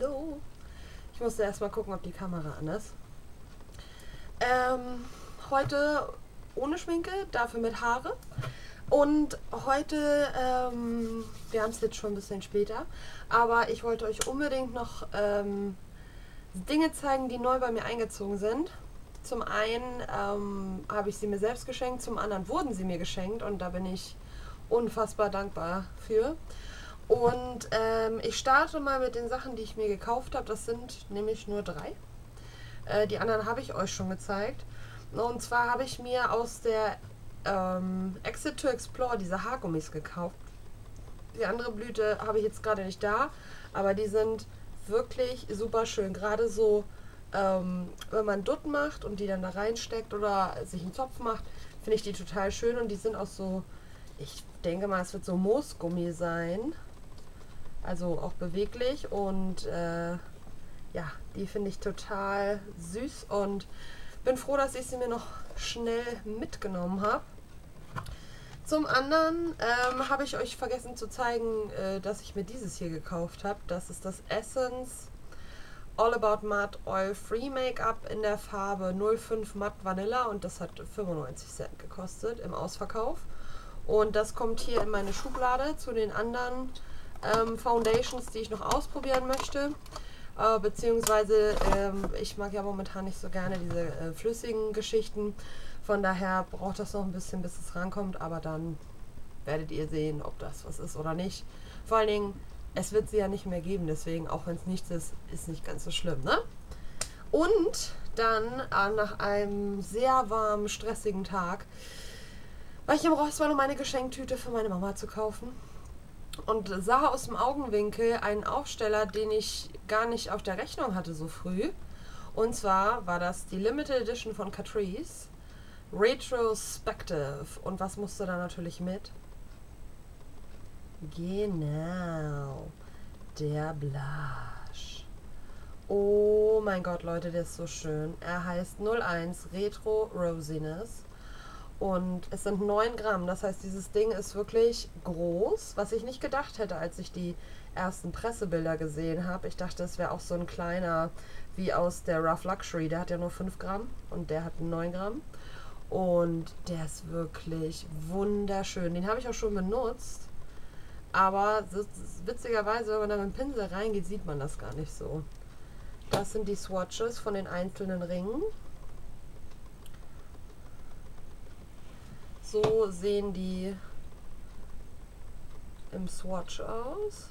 Hallo. Ich musste erstmal gucken, ob die Kamera an ist. Ähm, heute ohne Schminke, dafür mit Haare. Und heute, ähm, wir haben es jetzt schon ein bisschen später, aber ich wollte euch unbedingt noch ähm, Dinge zeigen, die neu bei mir eingezogen sind. Zum einen ähm, habe ich sie mir selbst geschenkt, zum anderen wurden sie mir geschenkt und da bin ich unfassbar dankbar für. Und ähm, ich starte mal mit den Sachen, die ich mir gekauft habe. Das sind nämlich nur drei. Äh, die anderen habe ich euch schon gezeigt. Und zwar habe ich mir aus der ähm, Exit to Explore diese Haargummis gekauft. Die andere Blüte habe ich jetzt gerade nicht da, aber die sind wirklich super schön. Gerade so, ähm, wenn man Dutt macht und die dann da reinsteckt oder sich einen Zopf macht, finde ich die total schön und die sind auch so, ich denke mal, es wird so Moosgummi sein. Also auch beweglich und äh, ja, die finde ich total süß und bin froh, dass ich sie mir noch schnell mitgenommen habe. Zum anderen ähm, habe ich euch vergessen zu zeigen, äh, dass ich mir dieses hier gekauft habe. Das ist das Essence All About Matte Oil Free Make-up in der Farbe 05 Matte Vanilla und das hat 95 Cent gekostet im Ausverkauf. Und das kommt hier in meine Schublade zu den anderen ähm, Foundations, die ich noch ausprobieren möchte. Äh, beziehungsweise ähm, ich mag ja momentan nicht so gerne diese äh, flüssigen Geschichten. Von daher braucht das noch ein bisschen, bis es rankommt. Aber dann werdet ihr sehen, ob das was ist oder nicht. Vor allen Dingen, es wird sie ja nicht mehr geben. Deswegen, auch wenn es nichts ist, ist nicht ganz so schlimm, ne? Und dann äh, nach einem sehr warmen, stressigen Tag war ich im Rossmann, um eine Geschenktüte für meine Mama zu kaufen und sah aus dem Augenwinkel einen Aufsteller, den ich gar nicht auf der Rechnung hatte so früh. Und zwar war das die Limited Edition von Catrice. Retrospective. Und was musste da natürlich mit? Genau. Der Blush. Oh mein Gott, Leute, der ist so schön. Er heißt 01 Retro Rosiness. Und es sind 9 Gramm. Das heißt, dieses Ding ist wirklich groß, was ich nicht gedacht hätte, als ich die ersten Pressebilder gesehen habe. Ich dachte, es wäre auch so ein kleiner wie aus der Rough Luxury. Der hat ja nur 5 Gramm und der hat 9 Gramm. Und der ist wirklich wunderschön. Den habe ich auch schon benutzt. Aber witzigerweise, wenn man da mit dem Pinsel reingeht, sieht man das gar nicht so. Das sind die Swatches von den einzelnen Ringen. So sehen die im Swatch aus.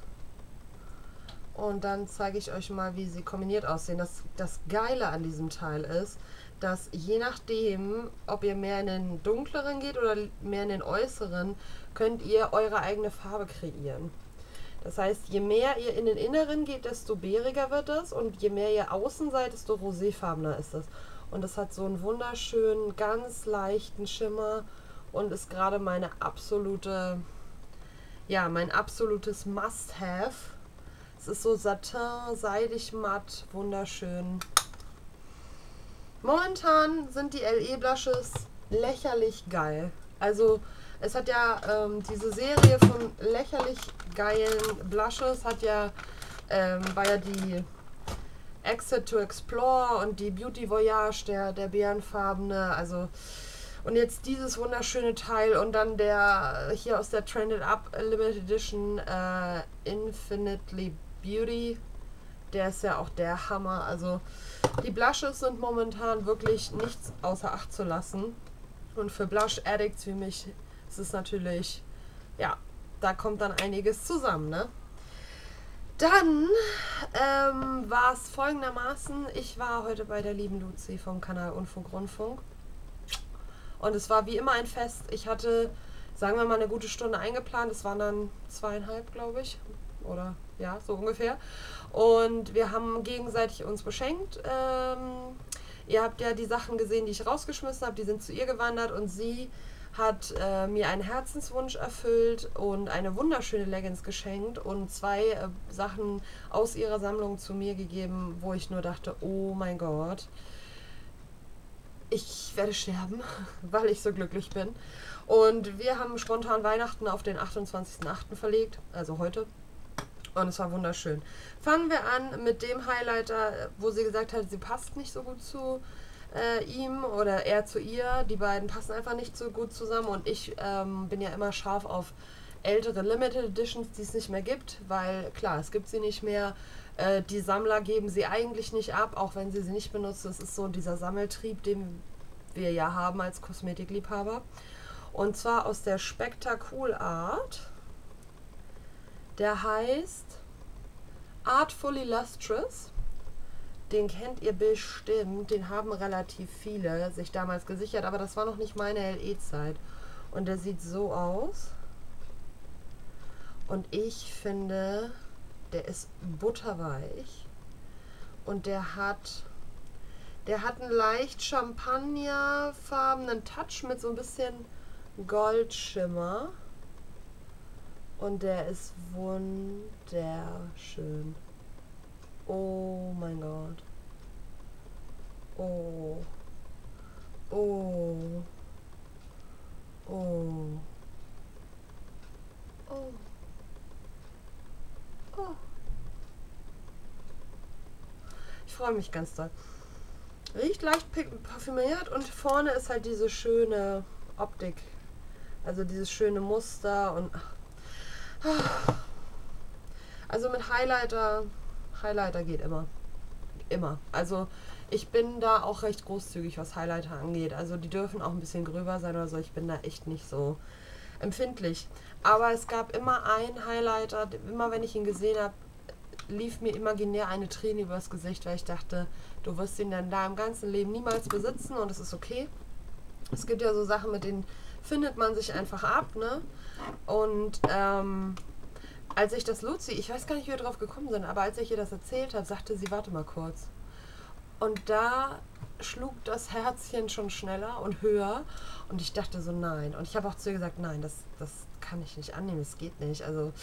Und dann zeige ich euch mal, wie sie kombiniert aussehen. Das, das Geile an diesem Teil ist, dass je nachdem, ob ihr mehr in den dunkleren geht oder mehr in den äußeren, könnt ihr eure eigene Farbe kreieren. Das heißt, je mehr ihr in den inneren geht, desto bäriger wird es und je mehr ihr außen seid, desto roséfarbener ist es. Und es hat so einen wunderschönen, ganz leichten Schimmer und ist gerade meine absolute, ja, mein absolutes Must-Have. Es ist so Satin, seidig matt, wunderschön. Momentan sind die LE-Blushes lächerlich geil. Also es hat ja ähm, diese Serie von lächerlich geilen Blushes hat ja, ähm, war ja die Exit to Explore und die Beauty Voyage, der, der bärenfarbene, also und jetzt dieses wunderschöne Teil und dann der hier aus der Trended Up Limited Edition äh, Infinitely Beauty. Der ist ja auch der Hammer. Also die Blushes sind momentan wirklich nichts außer Acht zu lassen. Und für Blush Addicts wie mich ist es natürlich, ja, da kommt dann einiges zusammen, ne? Dann ähm, war es folgendermaßen, ich war heute bei der lieben Luzi vom Kanal Unfug Rundfunk und es war wie immer ein Fest. Ich hatte, sagen wir mal, eine gute Stunde eingeplant. Es waren dann zweieinhalb, glaube ich. Oder ja, so ungefähr. Und wir haben gegenseitig uns beschenkt. Ähm, ihr habt ja die Sachen gesehen, die ich rausgeschmissen habe. Die sind zu ihr gewandert und sie hat äh, mir einen Herzenswunsch erfüllt und eine wunderschöne Leggings geschenkt und zwei äh, Sachen aus ihrer Sammlung zu mir gegeben, wo ich nur dachte, oh mein Gott ich werde sterben, weil ich so glücklich bin. Und wir haben spontan Weihnachten auf den 28.08. verlegt, also heute. Und es war wunderschön. Fangen wir an mit dem Highlighter, wo sie gesagt hat, sie passt nicht so gut zu äh, ihm oder er zu ihr. Die beiden passen einfach nicht so gut zusammen und ich ähm, bin ja immer scharf auf ältere Limited Editions, die es nicht mehr gibt, weil klar, es gibt sie nicht mehr. Äh, die Sammler geben sie eigentlich nicht ab, auch wenn sie sie nicht benutzen. Das ist so dieser Sammeltrieb, den wir ja haben als Kosmetikliebhaber. Und zwar aus der Spectacool Art. Der heißt Artfully Lustrous. Den kennt ihr bestimmt. Den haben relativ viele sich damals gesichert, aber das war noch nicht meine LE-Zeit. Und der sieht so aus. Und ich finde, der ist butterweich. Und der hat, der hat einen leicht champagnerfarbenen Touch mit so ein bisschen Goldschimmer. Und der ist wunderschön. Oh mein Gott. Oh. Oh. Oh. Freue mich ganz doll. Riecht leicht parfümiert und vorne ist halt diese schöne Optik. Also dieses schöne Muster und. Also mit Highlighter. Highlighter geht immer. Immer. Also ich bin da auch recht großzügig, was Highlighter angeht. Also die dürfen auch ein bisschen gröber sein oder so. Ich bin da echt nicht so empfindlich. Aber es gab immer einen Highlighter, immer wenn ich ihn gesehen habe, lief mir imaginär eine Träne übers Gesicht, weil ich dachte, du wirst ihn dann da im ganzen Leben niemals besitzen und es ist okay. Es gibt ja so Sachen, mit denen findet man sich einfach ab, ne? Und ähm, als ich das Luzi, ich weiß gar nicht, wie wir drauf gekommen sind, aber als ich ihr das erzählt habe, sagte sie, warte mal kurz. Und da schlug das Herzchen schon schneller und höher und ich dachte so, nein. Und ich habe auch zu ihr gesagt, nein, das, das kann ich nicht annehmen, das geht nicht. Also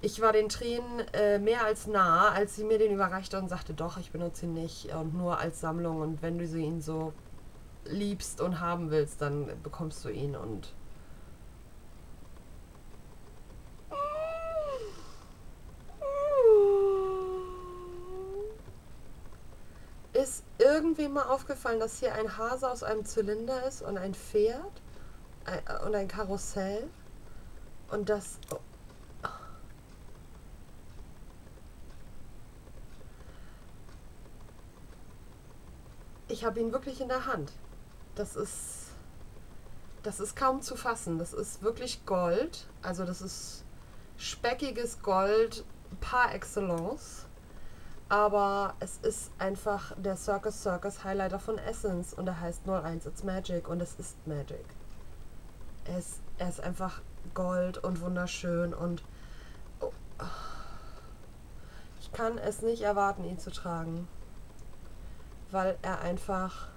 ich war den Tränen äh, mehr als nah, als sie mir den überreichte und sagte, doch, ich benutze ihn nicht und nur als Sammlung und wenn du ihn so liebst und haben willst, dann bekommst du ihn und Ist irgendwem mal aufgefallen, dass hier ein Hase aus einem Zylinder ist und ein Pferd äh, und ein Karussell? Und das... Oh. Ich habe ihn wirklich in der Hand. Das ist... Das ist kaum zu fassen. Das ist wirklich Gold. Also das ist speckiges Gold par excellence. Aber es ist einfach der Circus Circus Highlighter von Essence und er heißt 01 It's Magic und es ist Magic. Er ist, er ist einfach Gold und wunderschön und oh, ich kann es nicht erwarten, ihn zu tragen. Weil er einfach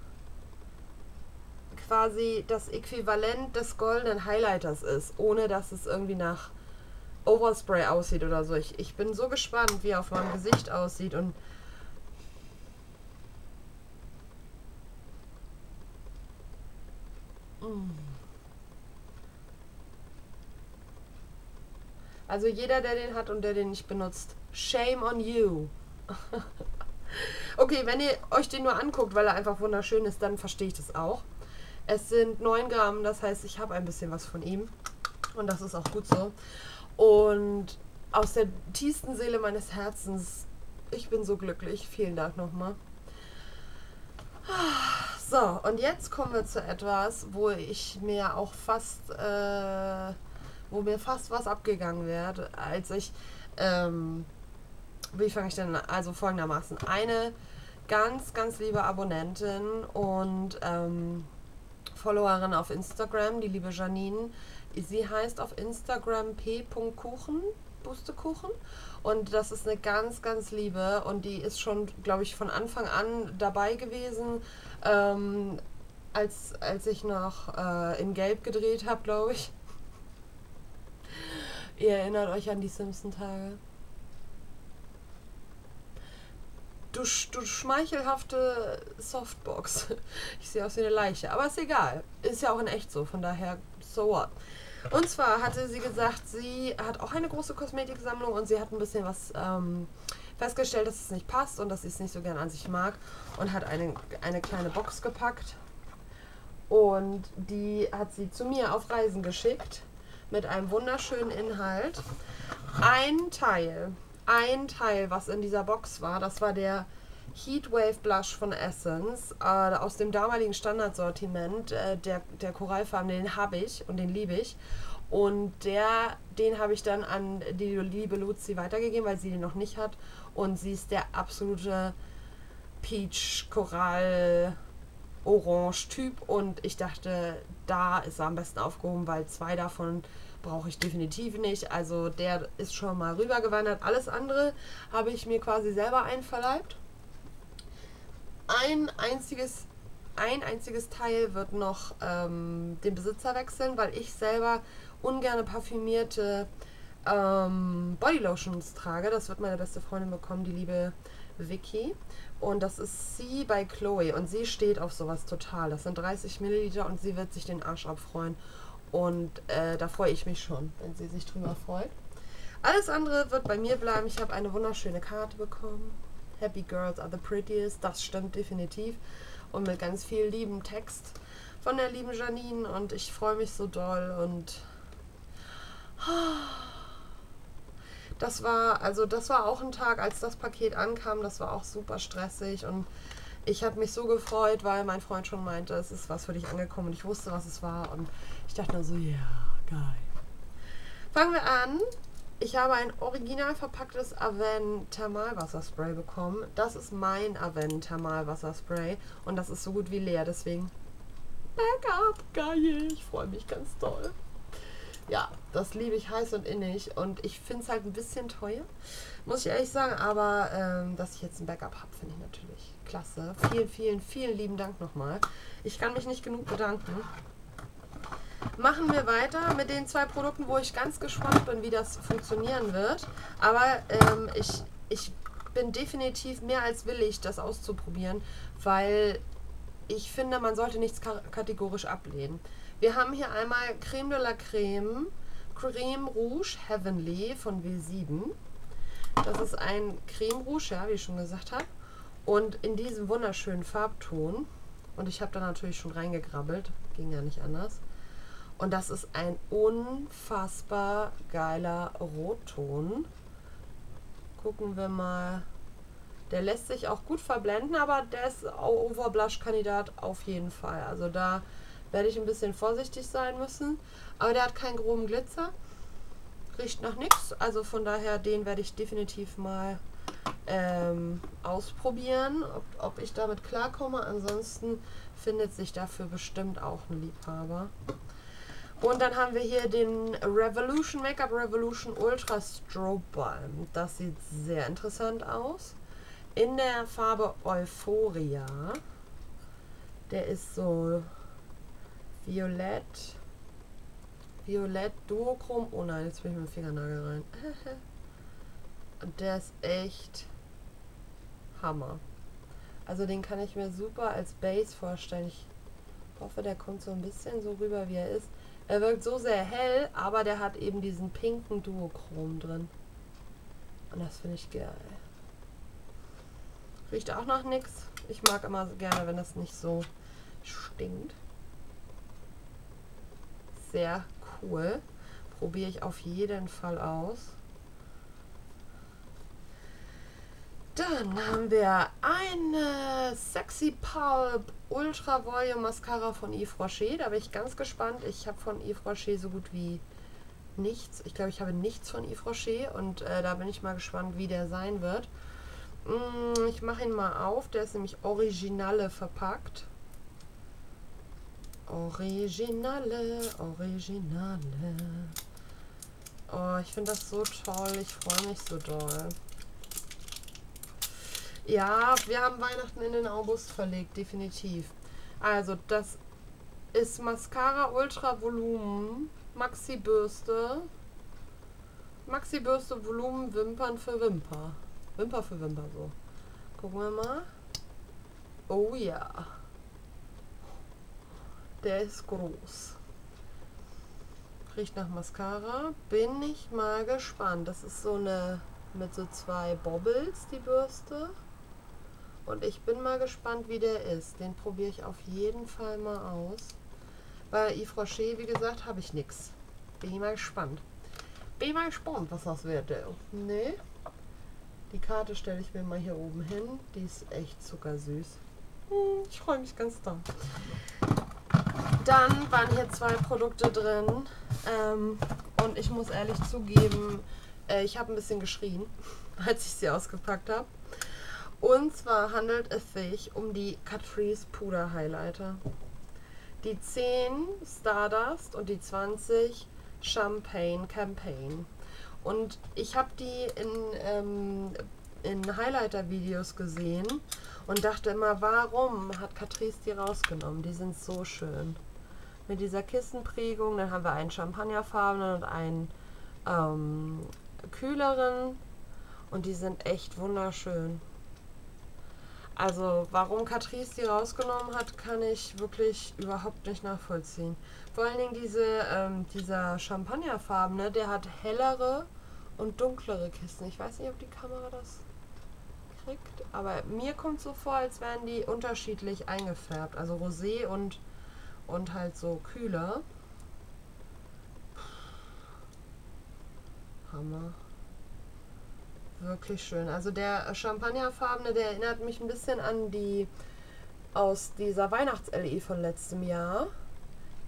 quasi das Äquivalent des goldenen Highlighters ist, ohne dass es irgendwie nach Overspray aussieht oder so. Ich, ich bin so gespannt, wie er auf meinem Gesicht aussieht und Also jeder, der den hat und der den nicht benutzt, shame on you. okay, wenn ihr euch den nur anguckt, weil er einfach wunderschön ist, dann verstehe ich das auch. Es sind 9 Gramm, das heißt, ich habe ein bisschen was von ihm. Und das ist auch gut so. Und aus der tiefsten Seele meines Herzens, ich bin so glücklich. Vielen Dank nochmal. So, und jetzt kommen wir zu etwas, wo ich mir auch fast, äh, wo mir fast was abgegangen wird, als ich, ähm, wie fange ich denn, also folgendermaßen, eine ganz, ganz liebe Abonnentin und ähm, Followerin auf Instagram, die liebe Janine, Sie heißt auf Instagram p.kuchen, Bustekuchen. Und das ist eine ganz, ganz liebe und die ist schon, glaube ich, von Anfang an dabei gewesen, ähm, als, als ich noch äh, in Gelb gedreht habe, glaube ich. Ihr erinnert euch an die Simpson-Tage. Du, du schmeichelhafte Softbox. Ich sehe aus wie eine Leiche, aber ist egal. Ist ja auch in echt so, von daher, so what. Und zwar hatte sie gesagt, sie hat auch eine große Kosmetiksammlung und sie hat ein bisschen was ähm, festgestellt, dass es nicht passt und dass sie es nicht so gern an sich mag und hat eine, eine kleine Box gepackt. Und die hat sie zu mir auf Reisen geschickt mit einem wunderschönen Inhalt. Ein Teil, ein Teil, was in dieser Box war, das war der Heatwave Blush von Essence äh, aus dem damaligen Standardsortiment. Äh, der, der Korallfarben, den habe ich und den liebe ich. Und der, den habe ich dann an die liebe Luzi weitergegeben, weil sie den noch nicht hat. Und sie ist der absolute Peach Korall Orange Typ. Und ich dachte, da ist er am besten aufgehoben, weil zwei davon brauche ich definitiv nicht. Also der ist schon mal rübergewandert. Alles andere habe ich mir quasi selber einverleibt ein einziges, ein einziges Teil wird noch ähm, den Besitzer wechseln, weil ich selber ungern parfümierte ähm, Bodylotions trage. Das wird meine beste Freundin bekommen, die liebe Vicky. Und das ist sie bei Chloe. Und sie steht auf sowas total. Das sind 30 Milliliter und sie wird sich den Arsch abfreuen. Und äh, da freue ich mich schon, wenn sie sich drüber freut. Alles andere wird bei mir bleiben. Ich habe eine wunderschöne Karte bekommen. Happy Girls are the prettiest. Das stimmt definitiv. Und mit ganz viel lieben Text von der lieben Janine. Und ich freue mich so doll. Und das war, also das war auch ein Tag, als das Paket ankam. Das war auch super stressig. Und ich habe mich so gefreut, weil mein Freund schon meinte, es ist was für dich angekommen. Und ich wusste, was es war. Und ich dachte nur so, ja, geil. Fangen wir an ich habe ein original verpacktes Aven Thermalwasserspray bekommen. Das ist mein Aven Thermalwasserspray und das ist so gut wie leer, deswegen Backup, geil, ich freue mich ganz toll. Ja, das liebe ich heiß und innig und ich finde es halt ein bisschen teuer, muss ich ehrlich sagen, aber ähm, dass ich jetzt ein Backup habe, finde ich natürlich klasse. Vielen, vielen, vielen lieben Dank nochmal. Ich kann mich nicht genug bedanken machen wir weiter mit den zwei Produkten, wo ich ganz gespannt bin, wie das funktionieren wird. Aber ähm, ich, ich bin definitiv mehr als willig, das auszuprobieren, weil ich finde, man sollte nichts kategorisch ablehnen. Wir haben hier einmal Creme de la Creme, Creme Rouge Heavenly von W7. Das ist ein Creme Rouge, ja, wie ich schon gesagt habe. Und in diesem wunderschönen Farbton. Und ich habe da natürlich schon reingegrabbelt, ging ja nicht anders. Und das ist ein unfassbar geiler Rotton. Gucken wir mal. Der lässt sich auch gut verblenden, aber der ist Overblush-Kandidat auf jeden Fall. Also da werde ich ein bisschen vorsichtig sein müssen. Aber der hat keinen groben Glitzer. Riecht nach nichts. Also von daher, den werde ich definitiv mal ähm, ausprobieren, ob, ob ich damit klarkomme. Ansonsten findet sich dafür bestimmt auch ein Liebhaber. Und dann haben wir hier den Revolution Makeup Revolution Ultra Strobe Balm. Das sieht sehr interessant aus. In der Farbe Euphoria. Der ist so violett. Violett Duochrom. Oh nein, jetzt bin ich mit dem Fingernagel rein. Der ist echt Hammer. Also den kann ich mir super als Base vorstellen. Ich hoffe, der kommt so ein bisschen so rüber, wie er ist. Er wirkt so sehr hell, aber der hat eben diesen pinken Duochrom drin. Und das finde ich geil. Riecht auch nach nichts. Ich mag immer gerne, wenn das nicht so stinkt. Sehr cool. Probiere ich auf jeden Fall aus. Dann haben wir eine Sexy Pulp Ultra Volume Mascara von Yves Rocher. Da bin ich ganz gespannt. Ich habe von Yves Rocher so gut wie nichts. Ich glaube, ich habe nichts von Yves Rocher und äh, da bin ich mal gespannt, wie der sein wird. Mm, ich mache ihn mal auf. Der ist nämlich Originale verpackt. Originale, Originale. Oh, ich finde das so toll. Ich freue mich so doll. Ja, wir haben Weihnachten in den August verlegt, definitiv. Also, das ist Mascara Ultra Volumen, Maxi Bürste. Maxi Bürste Volumen, Wimpern für Wimper. Wimper für Wimper, so. Gucken wir mal. Oh ja. Der ist groß. Riecht nach Mascara. Bin ich mal gespannt. Das ist so eine mit so zwei Bobbles, die Bürste. Und ich bin mal gespannt, wie der ist. Den probiere ich auf jeden Fall mal aus. Bei Yves Rocher, wie gesagt, habe ich nichts. Bin ich mal gespannt. Bin ich mal gespannt, was das wird. Nee. Die Karte stelle ich mir mal hier oben hin. Die ist echt zuckersüß. Hm, ich freue mich ganz doll. Dann waren hier zwei Produkte drin. Ähm, und ich muss ehrlich zugeben, äh, ich habe ein bisschen geschrien, als ich sie ausgepackt habe. Und zwar handelt es sich um die Catrice Puder Highlighter. Die 10 Stardust und die 20 Champagne Campaign. Und ich habe die in, ähm, in Highlighter-Videos gesehen und dachte immer, warum hat Catrice die rausgenommen? Die sind so schön. Mit dieser Kissenprägung, dann haben wir einen champagnerfarbenen und einen ähm, kühleren und die sind echt wunderschön. Also warum Catrice die rausgenommen hat, kann ich wirklich überhaupt nicht nachvollziehen. Vor allen Dingen diese, ähm, dieser Champagnerfarbene, der hat hellere und dunklere Kissen. Ich weiß nicht, ob die Kamera das kriegt, aber mir kommt so vor, als wären die unterschiedlich eingefärbt. Also rosé und, und halt so kühler. Hammer. Wirklich schön. Also der Champagnerfarbene, der erinnert mich ein bisschen an die aus dieser Weihnachts-LE von letztem Jahr.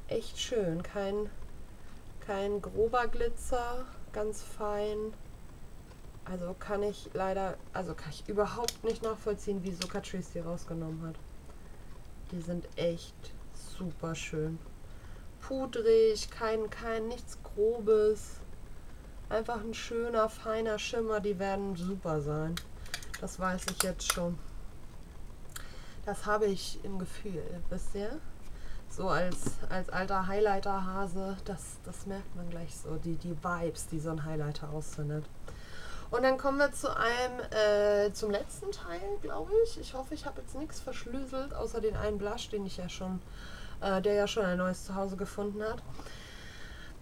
Echt schön. Kein, kein grober Glitzer, ganz fein. Also kann ich leider, also kann ich überhaupt nicht nachvollziehen, wieso Catrice die rausgenommen hat. Die sind echt super schön. Pudrig, kein, kein, nichts Grobes. Einfach ein schöner, feiner Schimmer. Die werden super sein. Das weiß ich jetzt schon. Das habe ich im Gefühl, ihr? So als, als alter Highlighter-Hase, das, das merkt man gleich so, die, die Vibes, die so ein Highlighter aussendet. Und dann kommen wir zu einem, äh, zum letzten Teil, glaube ich. Ich hoffe, ich habe jetzt nichts verschlüsselt, außer den einen Blush, den ich ja schon, äh, der ja schon ein neues Zuhause gefunden hat.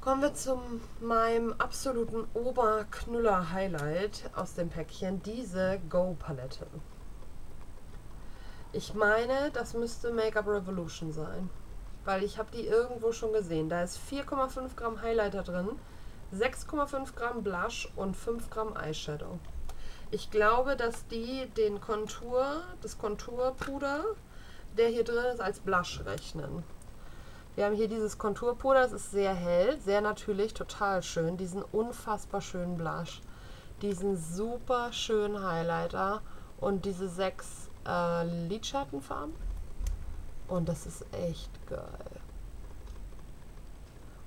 Kommen wir zu meinem absoluten Oberknüller-Highlight aus dem Päckchen, diese Go-Palette. Ich meine, das müsste Make-up Revolution sein, weil ich habe die irgendwo schon gesehen. Da ist 4,5 Gramm Highlighter drin, 6,5 Gramm Blush und 5 Gramm Eyeshadow. Ich glaube, dass die den Kontur, das Konturpuder, der hier drin ist, als Blush rechnen. Wir haben hier dieses Konturpuder, das ist sehr hell, sehr natürlich, total schön. Diesen unfassbar schönen Blush, diesen super schönen Highlighter und diese sechs äh, Lidschattenfarben. Und das ist echt geil.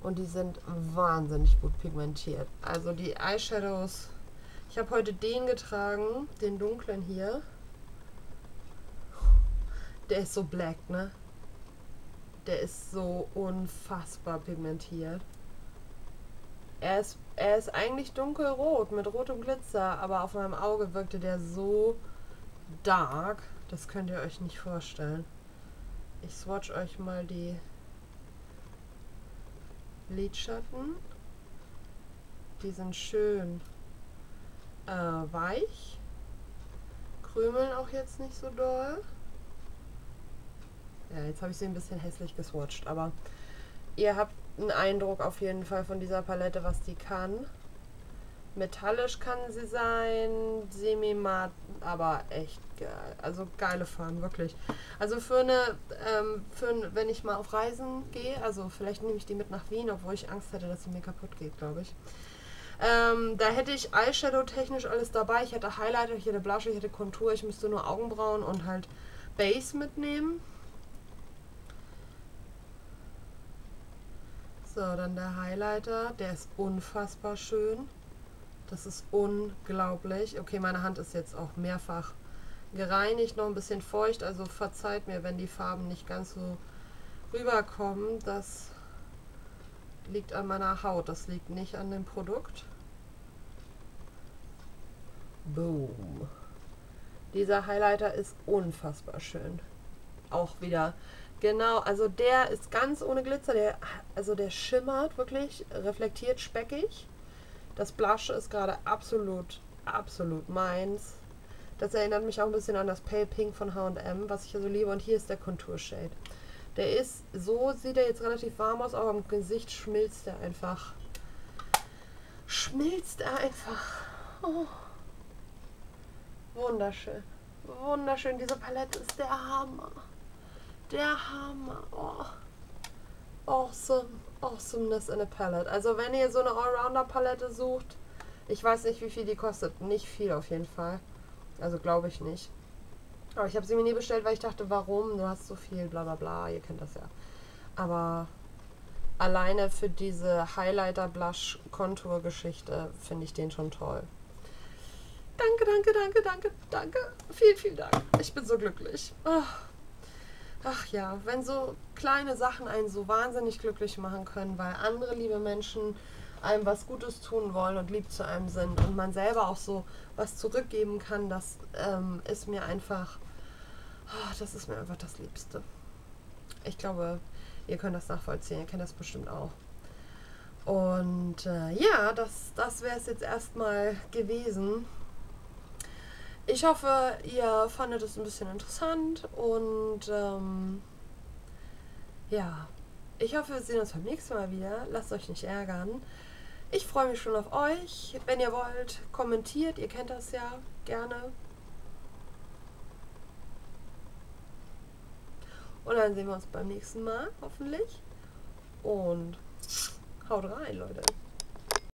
Und die sind wahnsinnig gut pigmentiert. Also die Eyeshadows, ich habe heute den getragen, den dunklen hier. Der ist so black, ne? Der ist so unfassbar pigmentiert. Er ist, er ist eigentlich dunkelrot mit rotem Glitzer, aber auf meinem Auge wirkte der so dark. Das könnt ihr euch nicht vorstellen. Ich swatch euch mal die Lidschatten. Die sind schön äh, weich. Krümeln auch jetzt nicht so doll. Ja, jetzt habe ich sie ein bisschen hässlich geswatcht, aber ihr habt einen Eindruck auf jeden Fall von dieser Palette, was die kann. Metallisch kann sie sein, semi-matt, aber echt geil. Also geile Farben, wirklich. Also für eine, ähm, für ein, wenn ich mal auf Reisen gehe, also vielleicht nehme ich die mit nach Wien, obwohl ich Angst hätte, dass sie mir kaputt geht, glaube ich. Ähm, da hätte ich Eyeshadow technisch alles dabei. Ich hätte Highlighter, ich hätte Blush, ich hätte Kontur, ich müsste nur Augenbrauen und halt Base mitnehmen. So, dann der Highlighter. Der ist unfassbar schön. Das ist unglaublich. Okay, meine Hand ist jetzt auch mehrfach gereinigt, noch ein bisschen feucht. Also verzeiht mir, wenn die Farben nicht ganz so rüberkommen. Das liegt an meiner Haut. Das liegt nicht an dem Produkt. Boom. Dieser Highlighter ist unfassbar schön. Auch wieder Genau, also der ist ganz ohne Glitzer. Der, also der schimmert wirklich, reflektiert speckig. Das Blush ist gerade absolut, absolut meins. Das erinnert mich auch ein bisschen an das Pale Pink von H&M, was ich ja so liebe. Und hier ist der Contour Shade. Der ist, so sieht er jetzt relativ warm aus, aber im Gesicht schmilzt er einfach. Schmilzt er einfach. Oh. Wunderschön. Wunderschön. Diese Palette ist der Hammer. Der Hammer. Oh. Awesome. Awesomeness in a Palette. Also wenn ihr so eine Allrounder-Palette sucht, ich weiß nicht, wie viel die kostet. Nicht viel auf jeden Fall. Also glaube ich nicht. Aber ich habe sie mir nie bestellt, weil ich dachte, warum? Du hast so viel, bla bla bla. Ihr kennt das ja. Aber alleine für diese Highlighter-Blush-Kontur-Geschichte finde ich den schon toll. Danke, danke, danke, danke, danke. Vielen, vielen Dank. Ich bin so glücklich. Ach. Ach ja, wenn so kleine Sachen einen so wahnsinnig glücklich machen können, weil andere liebe Menschen einem was Gutes tun wollen und lieb zu einem sind und man selber auch so was zurückgeben kann, das ähm, ist mir einfach, oh, das ist mir einfach das Liebste. Ich glaube, ihr könnt das nachvollziehen, ihr kennt das bestimmt auch. Und äh, ja, das, das wäre es jetzt erstmal gewesen. Ich hoffe, ihr fandet es ein bisschen interessant und ähm, ja, ich hoffe, wir sehen uns beim nächsten Mal wieder. Lasst euch nicht ärgern. Ich freue mich schon auf euch. Wenn ihr wollt, kommentiert. Ihr kennt das ja gerne. Und dann sehen wir uns beim nächsten Mal, hoffentlich. Und haut rein, Leute.